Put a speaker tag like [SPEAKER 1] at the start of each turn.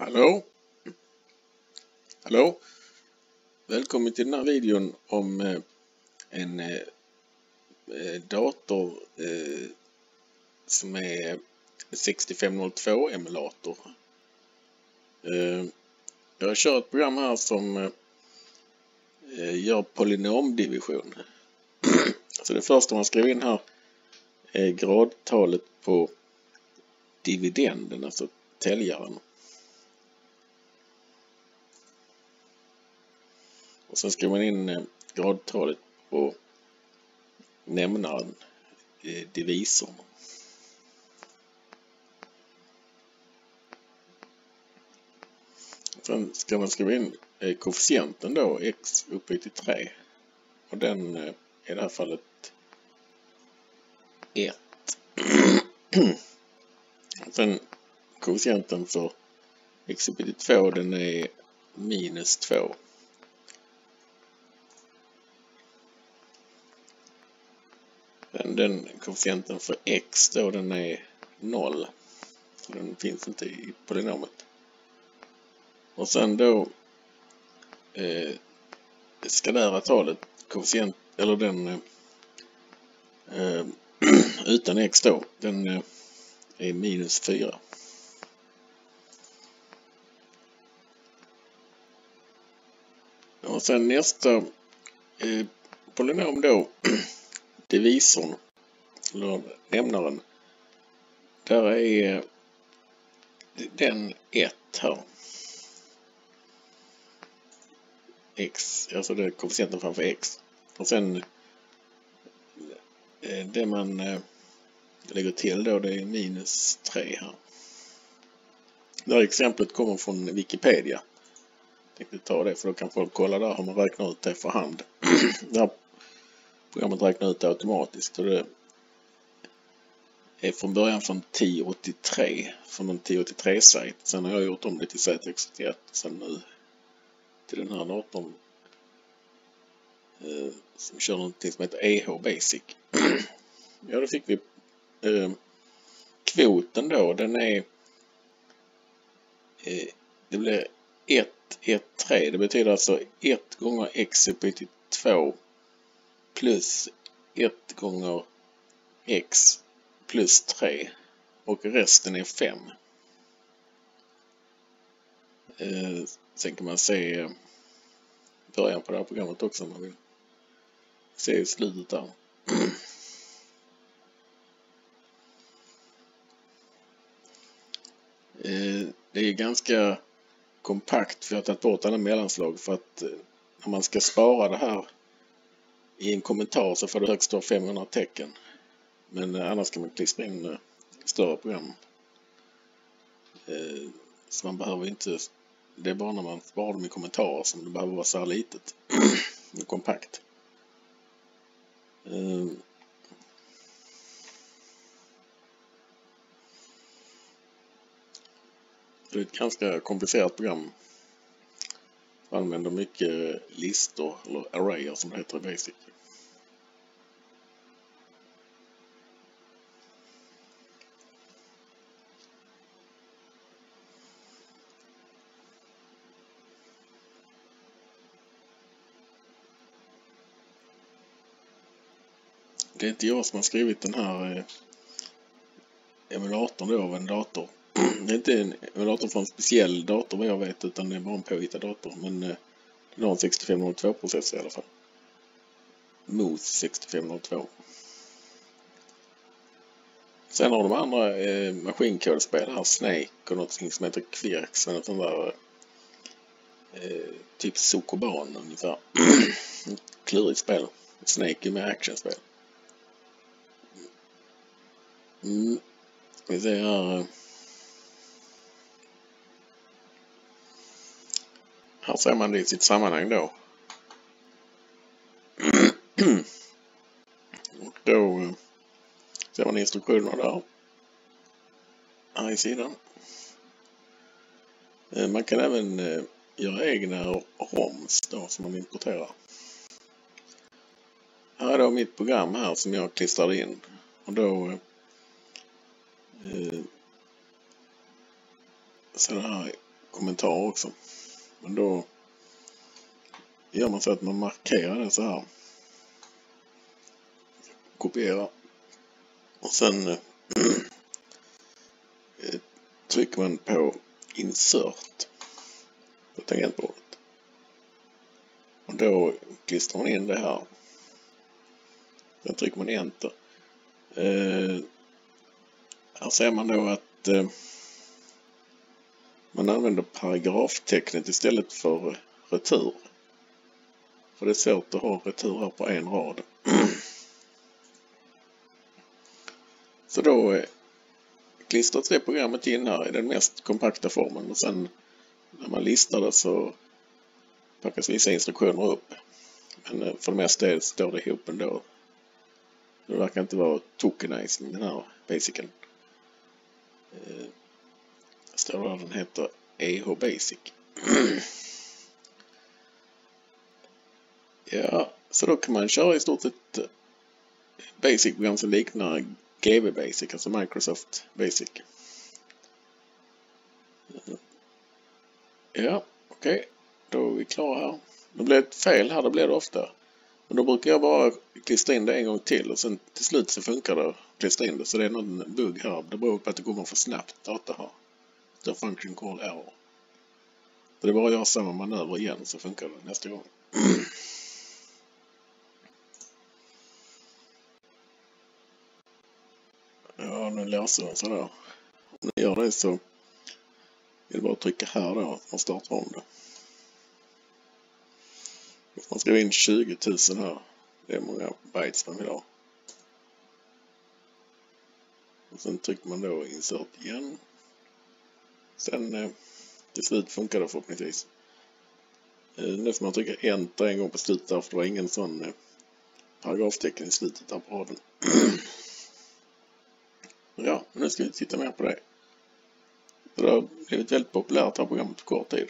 [SPEAKER 1] Hallå? Hallå? Välkommen till den här videon om eh, en eh, eh, dator som är 6502 emulator. Jag kör ett program här som gör polynomdivision. Så det första man skriver in här är gradtalet på dividenden, alltså täljaren. Och sen skriver man in eh, gradtalet på nämnaren, eh, divisorn. Sen ska man skriva in eh, koefficienten då, x upphöjt till 3. Och den är i det här fallet 1. Sen koefficienten för x upphöjt till 2, den är minus 2. Den, den koefficienten för x då den är 0. Den finns inte i polynomet. Och sen då eh, skalära talet, koefficient, eller den eh, utan x då, den eh, är minus 4. Och sen nästa eh, polynom då divisorn, eller nämnaren, där är den 1 här. x, alltså det är koefficienten framför x. Och sen eh, det man eh, lägger till då det är minus 3 här. Det här exemplet kommer från Wikipedia. Jag tänkte ta det för då kan folk kolla där hur man räknar ut det för hand. det här programmet räknar ut det automatiskt. Och det är från början från 1083, från en 1083-sajt. Sen har jag gjort om det till Z61. Sen nu till den här datorn eh, som kör någonting som heter EH Basic. ja, då fick vi eh, kvoten då. Den är eh, det blir 1, 1, 3. Det betyder alltså 1 gånger x upphöjt till 2 plus 1 gånger x plus 3 och resten är 5. Eh, sen kan man se början på det här programmet också om man vill se slutet där. Eh, det är ganska kompakt för jag har tagit bort alla mellanslag för att eh, när man ska spara det här i en kommentar så får du högst 500 tecken. Men eh, annars kan man klistra in eh, större program. Eh, så man behöver inte, det är bara när man sparar dem i kommentarer som det behöver vara så här litet och kompakt. Det är ett ganska komplicerat program. Man använder mycket listor, eller arrayer som det heter i Basic. Det är inte jag som har skrivit den här eh, emulatorn då av en dator. Det är inte en emulator från en speciell dator vad jag vet utan det är bara en påhittad dator. Men eh, den har en 6502 processor i alla fall. Mot 6502. Sen har de andra eh, maskinkodspel här, Snake och något som heter Quirks. Något sånt där eh, eh, typ Sokoban ungefär. Klurigt spel. Snake är med actionspel. Mm. Vi se här. Här ser man det i sitt sammanhang då. Och då ser man instruktionerna där. Här i sidan. Man kan även göra egna ROMs då som man importerar. Här är då mitt program här som jag klistrar in. Och då Eh, så det här kommentarer också. Men då gör man så att man markerar det så här. Kopiera. Och sen eh, eh, trycker man på insert på tangentbordet. Och då klistrar man in det här. Sen trycker man enter. Här ser man då att eh, man använder paragraftecknet istället för retur. För det är svårt att ha retur här på en rad. Så då eh, klistras det programmet in här i den mest kompakta formen och sen när man listar det så packas vissa instruktioner upp. Men eh, för det mesta står det ihop ändå. Det verkar inte vara tokenizing den här basicen. Eh, står den heter EH Basic. ja, så då kan man köra i stort sett eh, Basic-program som liknar GB Basic, alltså Microsoft Basic. Ja, okej. Okay. Då är vi klara här. Det blev ett fel här, det blir det ofta. Men då brukar jag bara klistra in det en gång till och sen till slut så funkar det att klistra in det. Så det är någon bugg här. Det beror på att det kommer för snabbt data här the function called error. Så det är bara att göra samma manöver igen så funkar det nästa gång. Ja, nu låser den sådär. Om ni gör det så är det bara att trycka här då och starta om det. Man skriver in 20 000 här. Det är många bytes man vill ha. Och sen trycker man då insert igen. Sen eh, till slut funkar det förhoppningsvis. Eh, nu får man trycka enter en gång på slutet där för det var ingen sån eh, paragraftecken i slutet där på raden. ja, nu ska vi titta mer på det. Det har blivit väldigt populärt här programmet på kort tid.